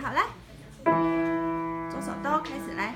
好，来，左手刀开始来。